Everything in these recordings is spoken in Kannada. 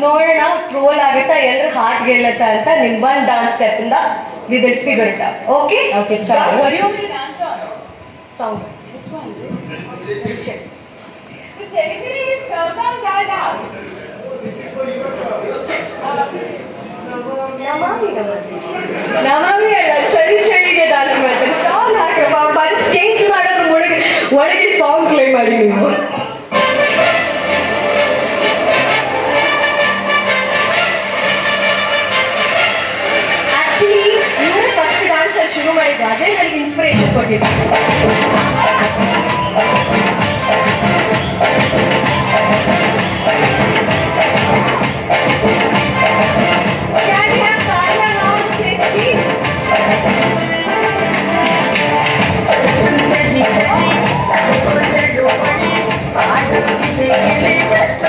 ನೋಡೋಣ ಟ್ರೋಲ್ ಆಗುತ್ತಾ ಎಲ್ಲರೂ ಹಾರ್ಟ್ ಗೆಲ್ಲತ್ತ ಅಂತ ನಿಮ್ ಒಂದ್ ಡಾನ್ಸ್ ಸ್ಟೆಪ್ ಇಂದ we will figure it out okay okay try. What you? Song that house. ನಮಾಮಿ ನಮಾಮಿ. ಅಲ್ಲ ಚಳಿ ಚಳಿಗೆ ಡಾನ್ಸ್ ಮಾಡ್ತೀನಿ ಸಾಂಗ್ ಹಾಕಪ್ಪ ಬಂದು ಚೇಂಜ್ ಮಾಡೋದ್ರ ಒಳಗೆ ಒಳಗೆ ಸಾಂಗ್ ಪ್ಲೇ ಮಾಡಿ ನೀವು. ಶುರು ಮಾಡಿದ್ದು ಅದೇ ನನಗೆ ಇನ್ಸ್ಪಿರೇಷನ್ ಕೊಟ್ಟಿದ್ದು Can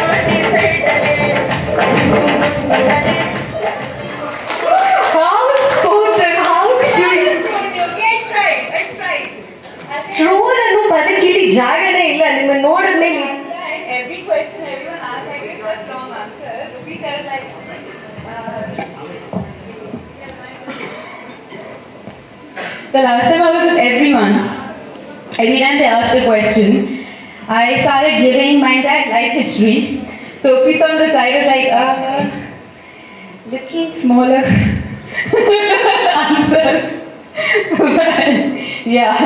we ಜಾಗನೇ ಇಲ್ಲ ನಿಮ್ಮ ನೋಡಿದ್ಮೇಲೆ I tried. Every question everyone asked, I gave such wrong answers. Rupi said like, uh, The last time I was with everyone, every time they asked a question, I started giving my entire life history. So Rupi on the side is like, uh, little smaller answers. but yeah,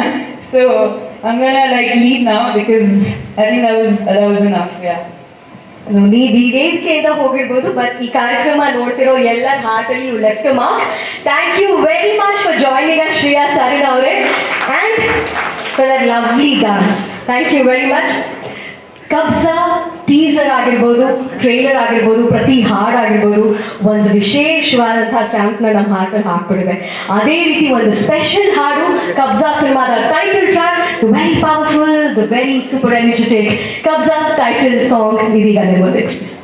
so I'm gonna, like, leave now because I think that was that was enough. Yeah. ನೀವು ವೇದಿಕೆಯಿಂದ ಹೋಗಿರ್ಬೋದು ಬಟ್ ಈ ಕಾರ್ಯಕ್ರಮ ನೋಡ್ತಿರೋ ಎಲ್ಲ ಹಾರ್ಟಲ್ಲಿ you left mark thank you very much for joining us Shreya Sarin ಅವರೇ. And for their lovely dance thank you very much Kabzaa teaser ಆಗಿರ್ಬೋದು ಟ್ರೈಲರ್ ಆಗಿರ್ಬೋದು, ಪ್ರತಿ ಹಾಡು ಆಗಿರ್ಬೋದು, ಒಂದು ವಿಶೇಷವಾದಂತಹ ಸ್ಟ್ಯಾಂಪ್ನ ನಮ್ಮ ಹಾರ್ಟಲ್ಲಿ ಹಾಕ್ಬಿಡಿದೆ ಅದೇ ರೀತಿ ಒಂದು ಸ್ಪೆಷಲ್ ಹಾಡು ಕಬ್ಸಾ ಸಿನಿಮಾದ title track the very powerful, the very super energetic Kabza title song Nidhi Gaane Bole Please.